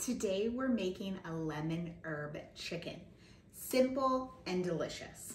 Today we're making a lemon herb chicken. Simple and delicious.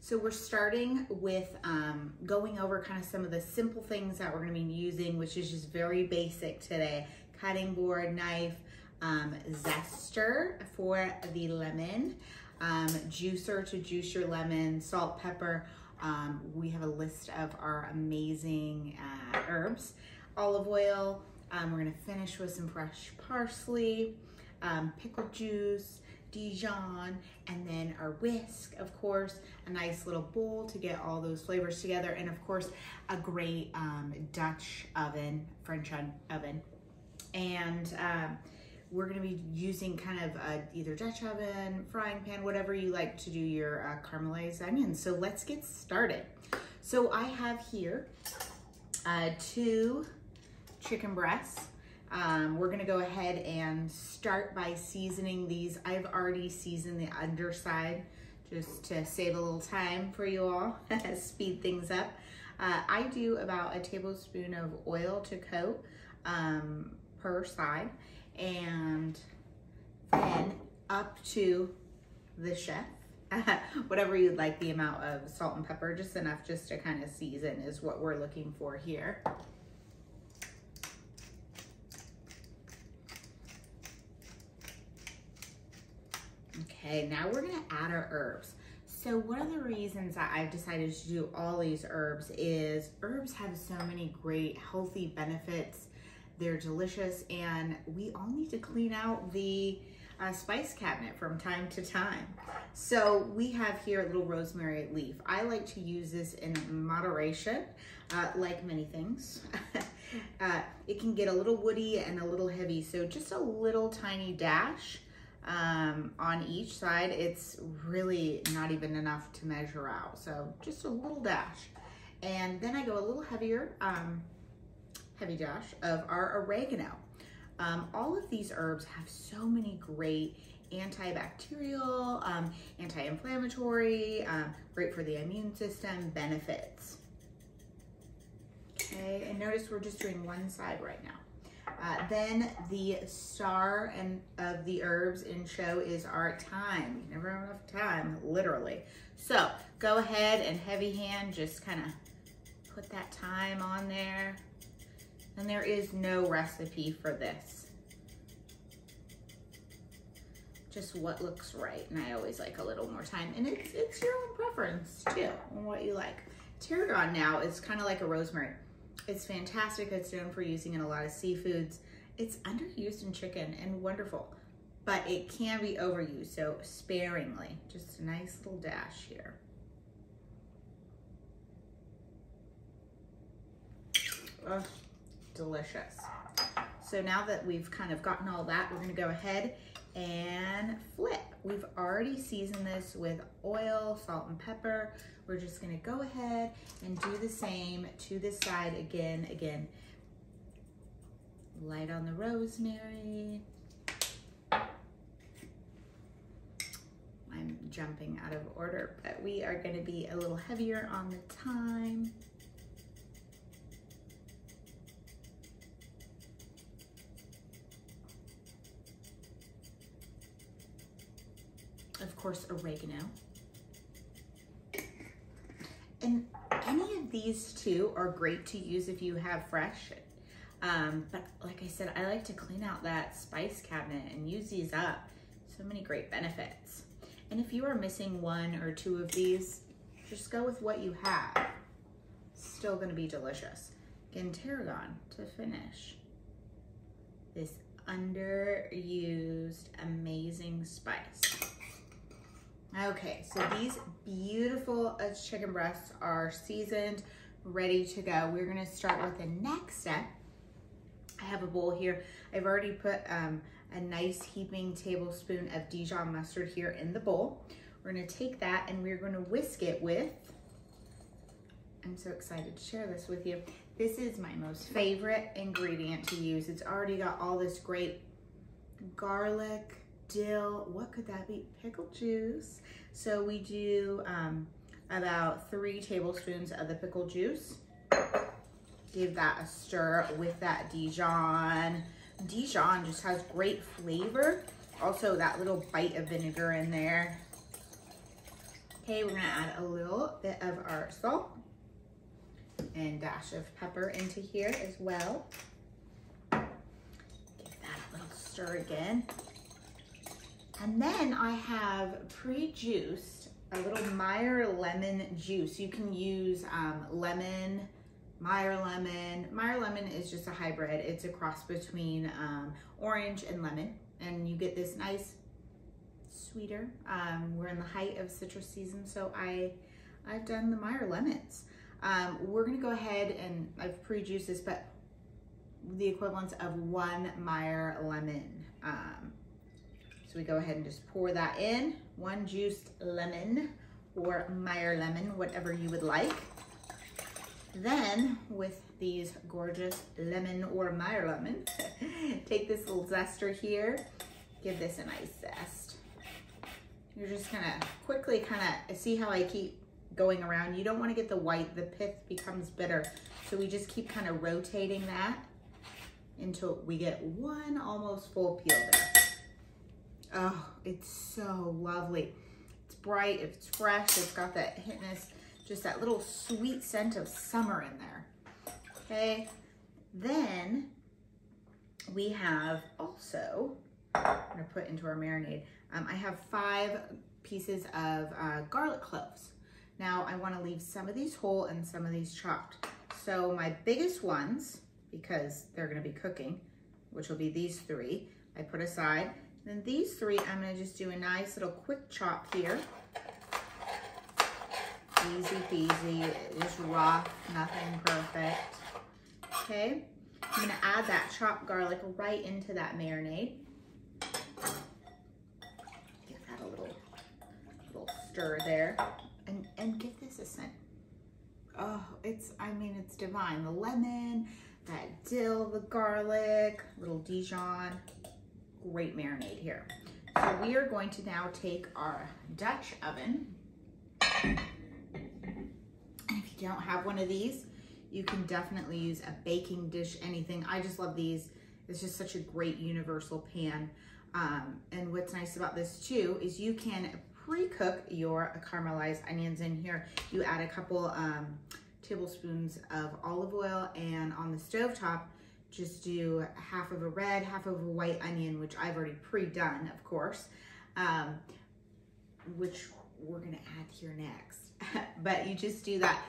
So we're starting with um, going over kind of some of the simple things that we're gonna be using, which is just very basic today. Cutting board, knife, um, zester for the lemon, um, juicer to juice your lemon, salt, pepper. Um, we have a list of our amazing uh, herbs. Olive oil, um, we're gonna finish with some fresh parsley, um, pickle juice, Dijon, and then our whisk, of course, a nice little bowl to get all those flavors together, and of course, a great um, Dutch oven, French oven. And um, we're gonna be using kind of a, either Dutch oven, frying pan, whatever you like to do your uh, caramelized onions. So let's get started. So I have here uh, two chicken breasts. Um, we're gonna go ahead and start by seasoning these. I've already seasoned the underside just to save a little time for you all, speed things up. Uh, I do about a tablespoon of oil to coat um, per side and then up to the chef whatever you'd like the amount of salt and pepper just enough just to kind of season is what we're looking for here Okay, now we're gonna add our herbs. So one of the reasons that I've decided to do all these herbs is herbs have so many great healthy benefits. They're delicious and we all need to clean out the uh, spice cabinet from time to time. So we have here a little rosemary leaf. I like to use this in moderation, uh, like many things. uh, it can get a little woody and a little heavy, so just a little tiny dash um, on each side. It's really not even enough to measure out. So just a little dash. And then I go a little heavier, um, heavy dash of our oregano. Um, all of these herbs have so many great antibacterial, um, anti-inflammatory, um, great for the immune system benefits. Okay, and notice we're just doing one side right now. Uh, then the star and of the herbs in show is our thyme. You never have enough time, literally. So go ahead and heavy hand, just kind of put that thyme on there. And there is no recipe for this. Just what looks right. And I always like a little more thyme. And it's, it's your own preference too, on what you like. Tarragon now is kind of like a rosemary. It's fantastic. It's known for using in a lot of seafoods. It's underused in chicken and wonderful, but it can be overused, so sparingly. Just a nice little dash here. Oh, delicious. So now that we've kind of gotten all that, we're gonna go ahead and flip. We've already seasoned this with oil, salt and pepper. We're just gonna go ahead and do the same to this side again, again. Light on the rosemary. I'm jumping out of order, but we are gonna be a little heavier on the thyme. Of course, oregano. And any of these two are great to use if you have fresh. Um, but like I said, I like to clean out that spice cabinet and use these up. So many great benefits. And if you are missing one or two of these, just go with what you have. Still gonna be delicious. Again, tarragon to finish. This underused, amazing spice. Okay, so these beautiful uh, chicken breasts are seasoned, ready to go. We're gonna start with the next step. I have a bowl here. I've already put um, a nice heaping tablespoon of Dijon mustard here in the bowl. We're gonna take that and we're gonna whisk it with, I'm so excited to share this with you. This is my most favorite ingredient to use. It's already got all this great garlic, dill, what could that be? Pickle juice. So we do um, about three tablespoons of the pickle juice. Give that a stir with that Dijon Dijon just has great flavor. Also that little bite of vinegar in there. Okay, we're gonna add a little bit of our salt and dash of pepper into here as well. Give that a little stir again. And then I have pre-juiced a little Meyer lemon juice. You can use um, lemon, Meyer lemon. Meyer lemon is just a hybrid. It's a cross between um, orange and lemon. And you get this nice sweeter. Um, we're in the height of citrus season, so I, I've done the Meyer lemons. Um, we're gonna go ahead and I've pre-juiced this, but the equivalent of one Meyer lemon. Um, so we go ahead and just pour that in, one juiced lemon or Meyer lemon, whatever you would like. Then with these gorgeous lemon or Meyer lemon, take this little zester here, give this a nice zest. You're just gonna quickly kind of, see how I keep going around. You don't wanna get the white, the pith becomes bitter. So we just keep kind of rotating that until we get one almost full peel there. Oh, it's so lovely. It's bright, it's fresh, it's got that hitness, just that little sweet scent of summer in there. Okay, then we have also, I'm gonna put into our marinade, um, I have five pieces of uh, garlic cloves. Now I wanna leave some of these whole and some of these chopped. So my biggest ones, because they're gonna be cooking, which will be these three, I put aside. Then these three, I'm gonna just do a nice little quick chop here. Easy peasy, just rough, nothing perfect. Okay, I'm gonna add that chopped garlic right into that marinade. Give that a little, little stir there. And, and give this a scent. Oh, it's, I mean, it's divine. The lemon, that dill, the garlic, little Dijon, great marinade here. So we are going to now take our Dutch oven. If you don't have one of these, you can definitely use a baking dish, anything. I just love these. It's just such a great universal pan. Um, and what's nice about this too is you can pre-cook your caramelized onions in here. You add a couple um, tablespoons of olive oil and on the stove top, just do half of a red, half of a white onion, which I've already pre-done, of course, um, which we're gonna add here next. but you just do that.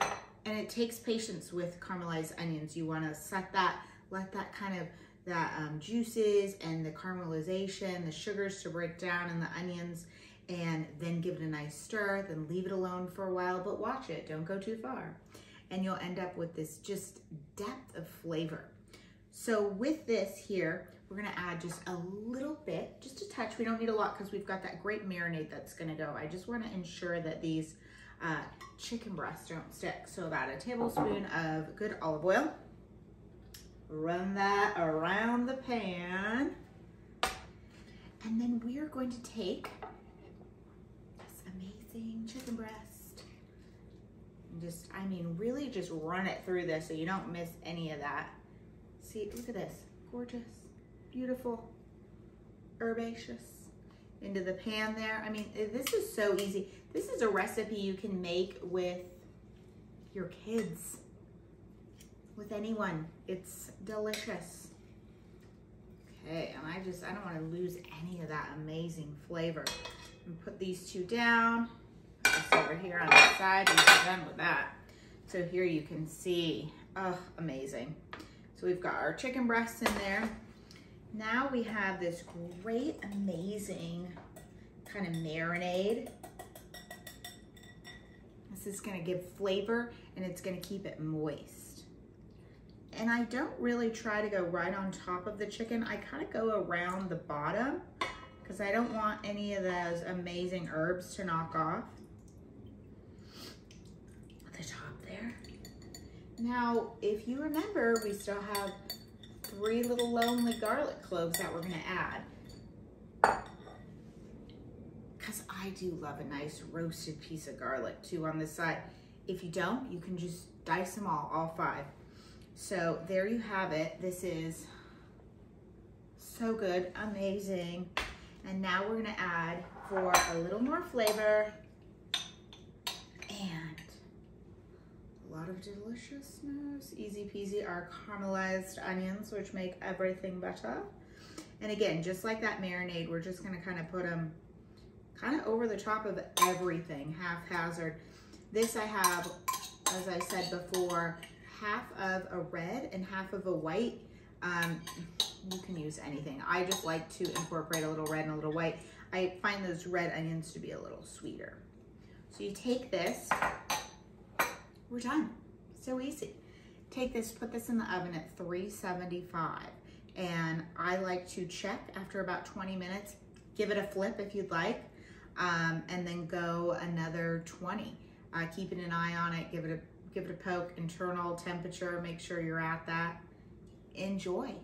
And it takes patience with caramelized onions. You wanna set that, let that kind of, that um, juices and the caramelization, the sugars to break down and the onions, and then give it a nice stir, then leave it alone for a while, but watch it, don't go too far. And you'll end up with this just depth of flavor. So with this here, we're gonna add just a little bit, just a touch. We don't need a lot because we've got that great marinade that's gonna go. I just wanna ensure that these uh, chicken breasts don't stick. So about a tablespoon of good olive oil. Run that around the pan. And then we are going to take this amazing chicken breast. And just, I mean, really just run it through this so you don't miss any of that. See, look at this. Gorgeous, beautiful, herbaceous. Into the pan there. I mean, eh, this is so easy. This is a recipe you can make with your kids, with anyone. It's delicious. Okay, and I just, I don't want to lose any of that amazing flavor. And put these two down. This over here on the side. And we're done with that. So here you can see, oh, amazing. We've got our chicken breasts in there. Now we have this great, amazing kind of marinade. This is gonna give flavor and it's gonna keep it moist. And I don't really try to go right on top of the chicken. I kind of go around the bottom because I don't want any of those amazing herbs to knock off. Now, if you remember, we still have three little lonely garlic cloves that we're gonna add. Because I do love a nice roasted piece of garlic too on this side. If you don't, you can just dice them all, all five. So there you have it. This is So good, amazing. And now we're gonna add for a little more flavor and a lot of deliciousness. Easy peasy, our caramelized onions, which make everything better. And again, just like that marinade, we're just gonna kind of put them kind of over the top of everything, haphazard. This I have, as I said before, half of a red and half of a white. Um, you can use anything. I just like to incorporate a little red and a little white. I find those red onions to be a little sweeter. So you take this, we're done. So easy. Take this, put this in the oven at 375. And I like to check after about 20 minutes, give it a flip if you'd like, um, and then go another 20. Uh, keeping an eye on it, give it a give it a poke, internal temperature, make sure you're at that. Enjoy.